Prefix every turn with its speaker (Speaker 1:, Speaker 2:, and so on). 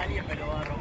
Speaker 1: alguien me lo va a robar.